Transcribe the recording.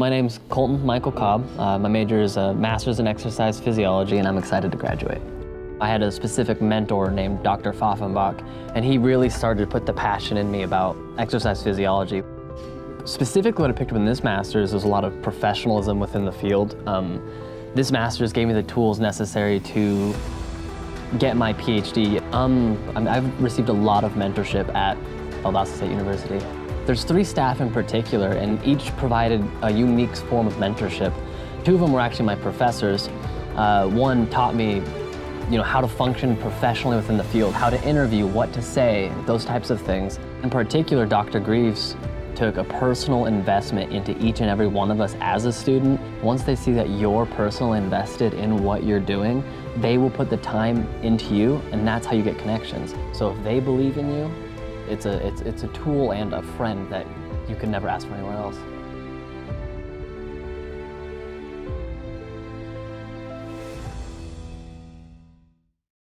My name's Kolton Michael Cobb. Uh, my major is a master's in exercise physiology, and I'm excited to graduate. I had a specific mentor named Dr. Pfaffenbach, and he really started to put the passion in me about exercise physiology. Specifically, what I picked up in this master's is a lot of professionalism within the field. Um, this master's gave me the tools necessary to get my PhD. Um, I've received a lot of mentorship at Valdosta State University. There's three staff in particular, and each provided a unique form of mentorship. Two of them were actually my professors. Uh, one taught me, you know, how to function professionally within the field, how to interview, what to say, those types of things. In particular, Dr. Greaves took a personal investment into each and every one of us as a student. Once they see that you're personally invested in what you're doing, they will put the time into you, and that's how you get connections. So if they believe in you, it's a, it's, it's a tool and a friend that you can never ask for anywhere else.